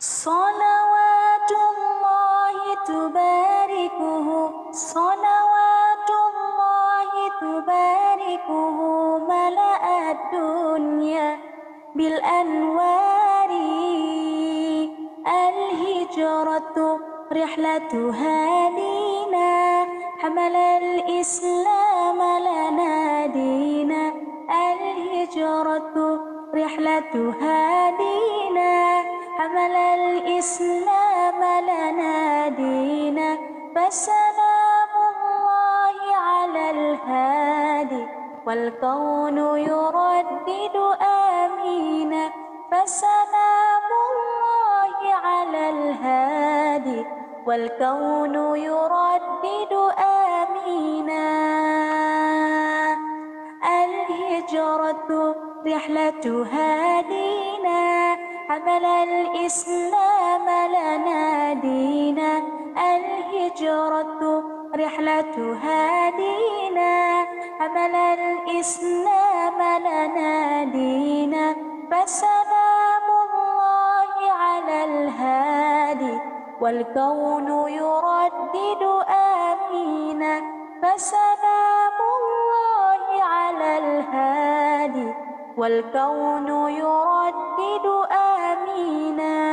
صلوات الله تباركه صلوات الله تباركه ملأ الدنيا بالأنوار. الهجرة رحلة هادينا حمل الإسلام لنا دينا. الهجرة رحلة هادينا حمل الإسلام لنا دينا فسلام الله على الهادي والكون يردد آمين فسلام الله على الهادي والكون يردد آمينا. الهجرة رحلة هادينا حمل الإسلام لنا دينا الهجرة رحلة هادينا حمل الإسلام لنا دينا فسلام الله على الهادي والكون يردد آمينا. فسلام والكون يردد آمينا.